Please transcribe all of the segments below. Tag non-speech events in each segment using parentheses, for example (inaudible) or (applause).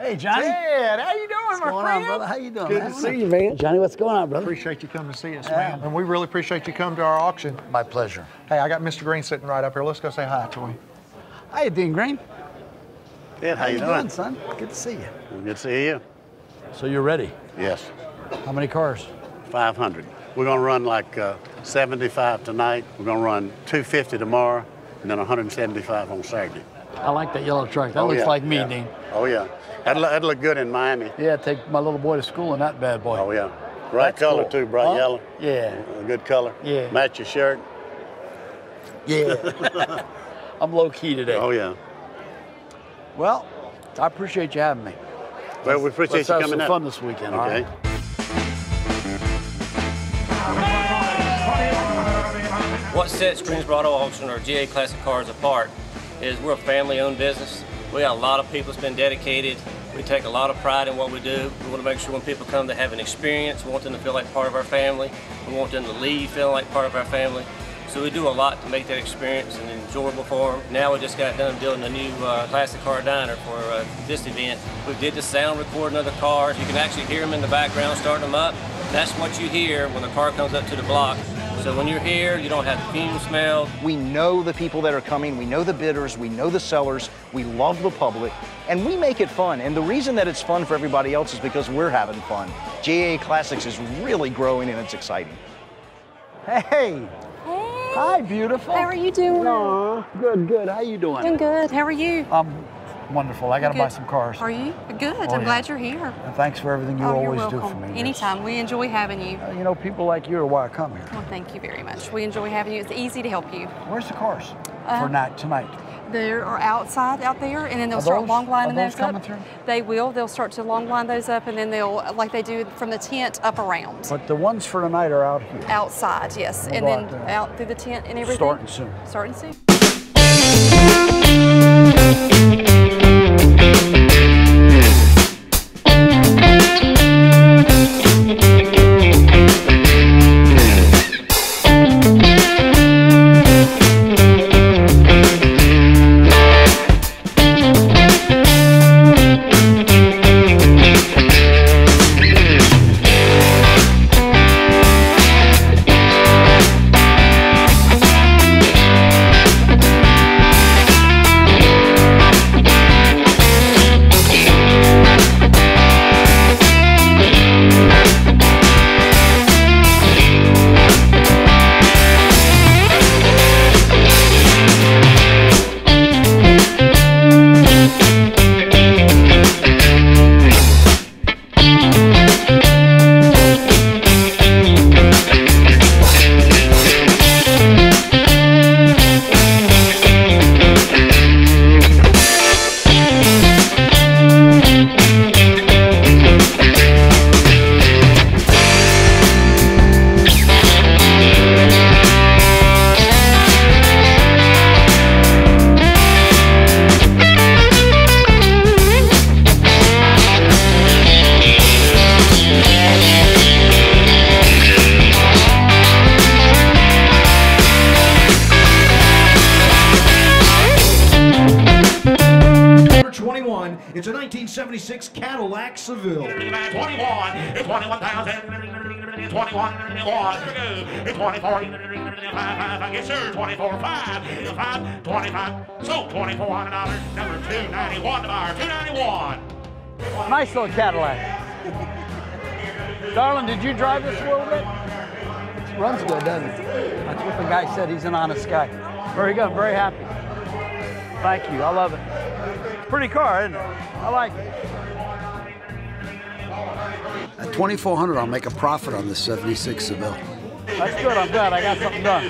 Hey, Johnny. Ted, how you doing, What's my going friend? on, brother? How you doing, Good man? to see you, man. Johnny, what's going on, brother? Appreciate you coming to see us, Yeah. man. And we really appreciate you coming to our auction. My pleasure. Hey, I got Mr. Green sitting right up here. Let's go say hi to him. How Dean Green? Ted, how, you doing? son? Good to see you. Good to see you. So you're ready? Yes, How many cars? 500. We're gonna run like uh, 75 tonight. We're gonna run 250 tomorrow, and then 175 on Saturday. I like that yellow truck. That Oh, looks yeah, like me, yeah. Dean. Oh yeah, That'd, that'll look good in Miami. Yeah, take my little boy to school in that bad boy. Oh yeah, bright That's color cool. too, bright Huh? yellow. Yeah. A good color. Yeah. Match your shirt. Yeah. (laughs) I'm low key today. Oh yeah. Well, I appreciate you having me. Well, we appreciate Let's you have coming some up. fun this weekend, Okay. right? What sets Greensboro Auto Auction or GA Classic Cars apart is we're a family-owned business. We got a lot of people that's been dedicated. We take a lot of pride in what we do. We want to make sure when people come, they have an experience. We want them to feel like part of our family. We want them to leave feeling like part of our family. So we do a lot to make that experience and enjoyable for them. Now we just got done building a new uh, classic car diner for uh, this event. We did the sound recording of the cars. You can actually hear them in the background starting them up. That's what you hear when the car comes up to the block. So when you're here, you don't have the fume smell. We know the people that are coming, we know the bidders, we know the sellers, we love the public, and we make it fun. And the reason that it's fun for everybody else is because we're having fun. GA Classics is really growing and it's exciting. Hey. Hey. Hi, beautiful. How are you doing? Aw, good, good. How you doing? I'm doing good. How are you? I'm wonderful. I got to buy some cars. Are you? Good. Oh, I'm yeah. glad you're here. And thanks for everything you oh, always do for me. Anytime. We enjoy having you. Uh, You know, people like you are why I come here. Well, thank you very much. We enjoy having you. It's easy to help you. Where's the cars Uh, for night tonight? They are outside out there, and then they'll start those- long lining those those, up. through? They will. They'll start to long line those up, and then they'll, like they do from the tent up around. But the ones for tonight are out here. Outside, yes, We'll and then out out through the tent and everything. Starting soon. Starting soon. 21, it's a 1976 Cadillac Seville. 21, it's 21,000, 21, 1, it's 24, 5, yes sir, 24, 5, 5, 25, so $2,400, number 291 to buyer, 291. Nice little Cadillac. Darling, did you drive this a little bit? Runs good, doesn't it? That's what the guy said. He's an honest guy. Very good. Very happy. Thank you. I love it. Pretty car, isn't it? I like it. At 2400 I'll make a profit on this 76 Seville. That's good. I'm glad I got something done.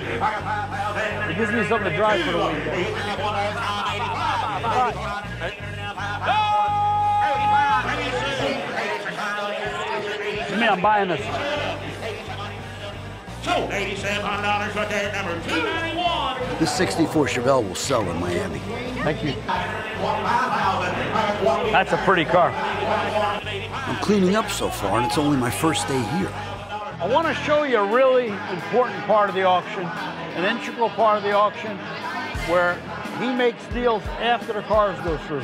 It gives me something to drive for the weekend. Me, I'm buying this. So $87 right there, number 291. This 64 Chevelle will sell in Miami. Thank you. That's a pretty car. I'm cleaning up so far, and it's only my first day here. I want to show you a really important part of the auction, an integral part of the auction, where he makes deals after the cars go through.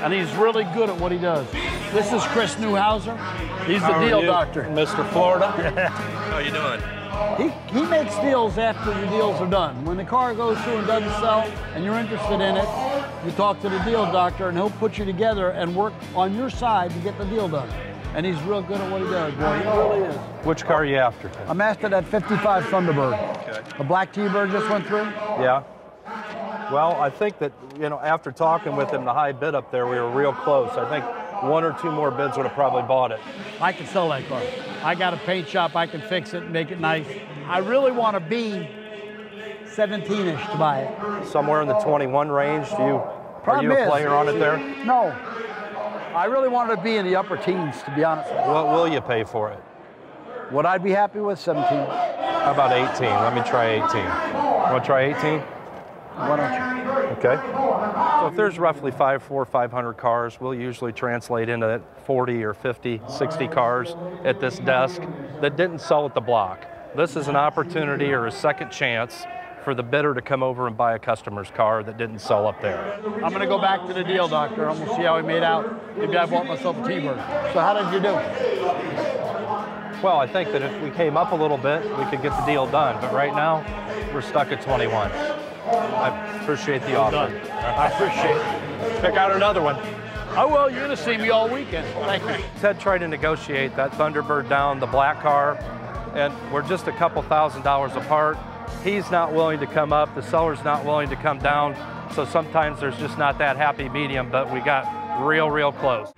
And he's really good at what he does. This is Chris Newhauser. He's the deal you, doctor. Mr. Florida. (laughs) How are you doing? He, he makes deals after the deals are done. When the car goes through and doesn't sell and you're interested in it, you talk to the deal doctor and he'll put you together and work on your side to get the deal done. And he's real good at what he does, boy. He really is. Which car are you after? I'm after that 55 Thunderbird. Okay. The black T-Bird just went through. Yeah. Well, I think that, you know, after talking with him, the high bid up there, we were real close. I think one or two more bids would have probably bought it. I can sell that car. I got a paint shop. I can fix it and make it nice. I really want to be 17-ish to buy it. Somewhere in the 21 range. Do you, are you a is- player on it there? No. I really wanted to be in the upper teens, to be honest with you. What will you pay for it? What I'd be happy with 17? How about 18? Let me try 18. Want to try 18? Why don't you? Okay. So if there's roughly five, four, 500 cars, we'll usually translate into 40 or 50, 60 cars at this desk that didn't sell at the block. This is an opportunity or a second chance for the bidder to come over and buy a customer's car that didn't sell up there. I'm going to go back to the deal doctor and we'll see how he made out. Maybe I bought myself a T-Bird. So how did you do? Well, I think that if we came up a little bit, we could get the deal done. But right now, we're stuck at 21. I appreciate the offer. I appreciate it. Pick out another one. Oh, well, you're going to see me all weekend. Thank you. Ted tried to negotiate that Thunderbird down, the black car, and we're just a couple thousand dollars apart. He's not willing to come up, the seller's not willing to come down, so sometimes there's just not that happy medium, but we got real, real close.